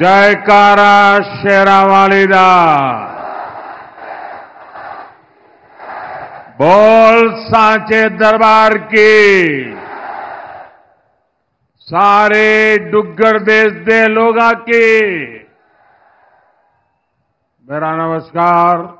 जयकारा शेरावाली दा बोल सांचे दरबार की। सारे डुग्गर देश दे लोगा की। मेरा नमस्कार।